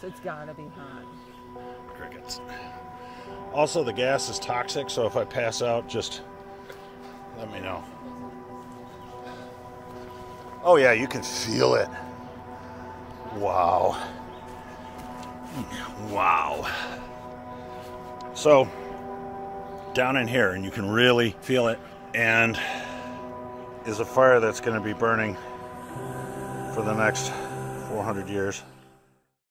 So it's gotta be hot. Crickets. Also, the gas is toxic, so if I pass out, just let me know. Oh, yeah, you can feel it. Wow. Wow. So, down in here, and you can really feel it, and is a fire that's going to be burning for the next 400 years.